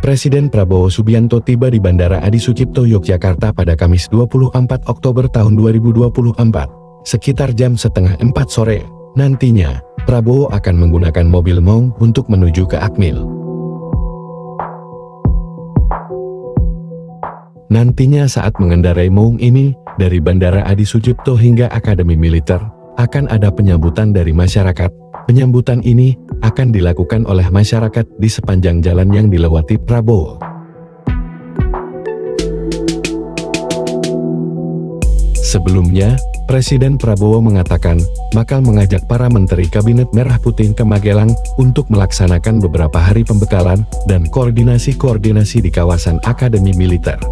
Presiden Prabowo Subianto tiba di Bandara Adi Sucipto Yogyakarta pada Kamis 24 Oktober tahun 2024, sekitar jam setengah empat sore. Nantinya, Prabowo akan menggunakan mobil Mong untuk menuju ke Akmil. Nantinya saat mengendarai Mong ini, dari Bandara Adi Sucipto hingga Akademi Militer, akan ada penyambutan dari masyarakat. Penyambutan ini akan dilakukan oleh masyarakat di sepanjang jalan yang dilewati Prabowo. Sebelumnya, Presiden Prabowo mengatakan, bakal mengajak para menteri Kabinet Merah Putih ke Magelang untuk melaksanakan beberapa hari pembekalan dan koordinasi-koordinasi di kawasan Akademi Militer.